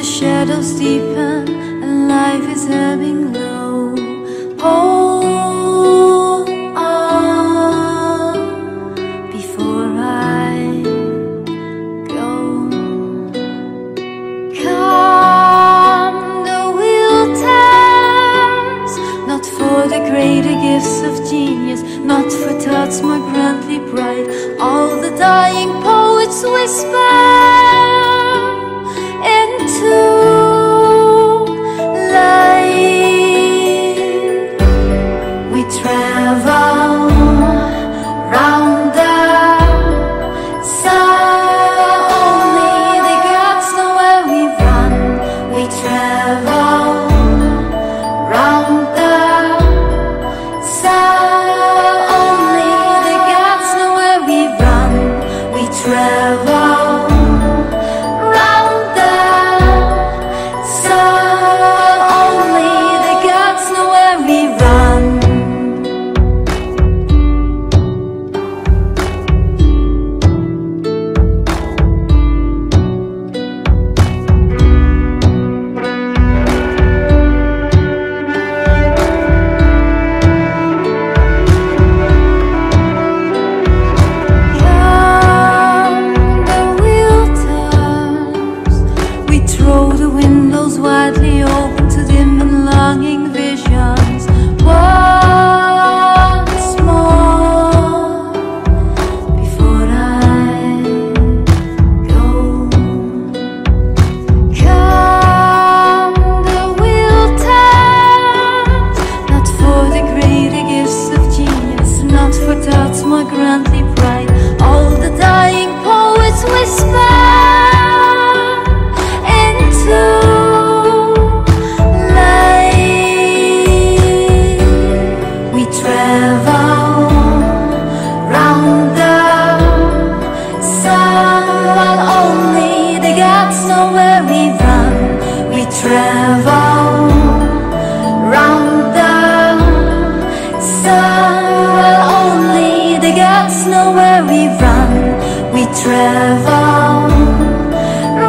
the shadows deepen and life is ebbing low. Oh, travel. All the dying poets whisper into We travel round the sun While only the gods know where we run. We travel know where we run, we travel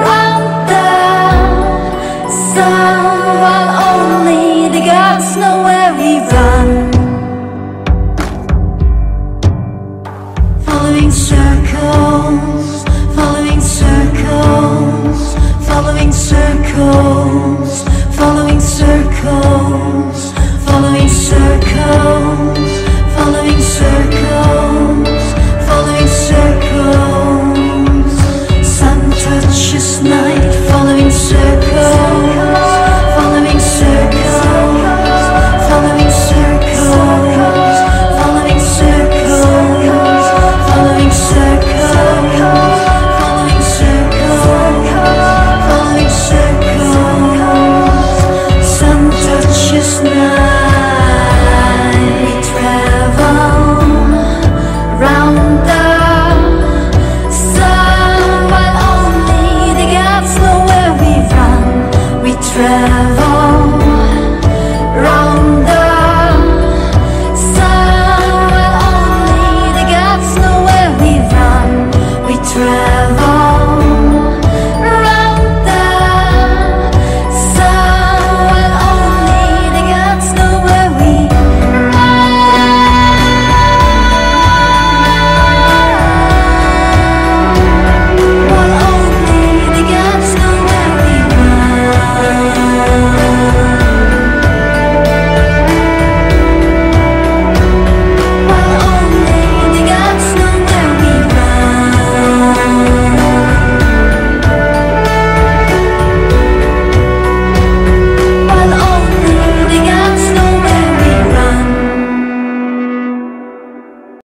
round the sun. While only the gods know where we run. Following circles. travel